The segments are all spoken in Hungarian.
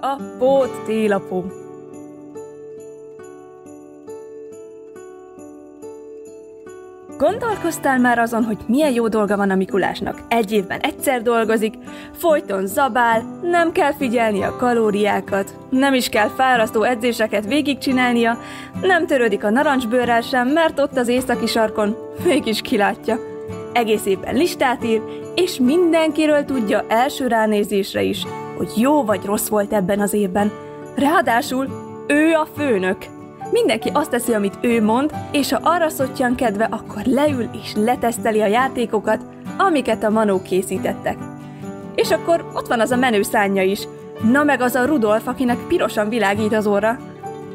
A pót télapó. Gondolkoztál már azon, hogy milyen jó dolga van a Mikulásnak? Egy évben egyszer dolgozik, folyton zabál, nem kell figyelni a kalóriákat, nem is kell fárasztó edzéseket végigcsinálnia, nem törődik a narancsbőrrel sem, mert ott az északi sarkon mégis kilátja. Egész évben listát ír, és mindenkiről tudja első ránézésre is, hogy jó vagy rossz volt ebben az évben. Ráadásul ő a főnök. Mindenki azt teszi, amit ő mond, és ha arra szottyan kedve, akkor leül és leteszteli a játékokat, amiket a manók készítettek. És akkor ott van az a menő szánja is. Na meg az a Rudolf, akinek pirosan világít az óra.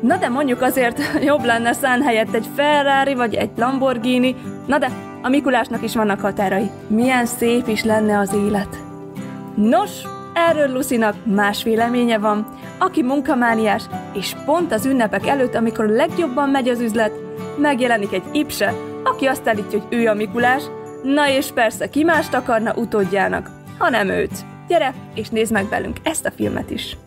Na de mondjuk azért jobb lenne szán helyett egy Ferrari vagy egy Lamborghini. Na de a Mikulásnak is vannak határai. Milyen szép is lenne az élet. Nos, erről Lucinak más véleménye van. Aki munkamániás, és pont az ünnepek előtt, amikor legjobban megy az üzlet, megjelenik egy ipse, aki azt állítja, hogy ő a Mikulás, na és persze ki mást akarna utódjának, hanem őt. Gyere, és nézd meg velünk ezt a filmet is!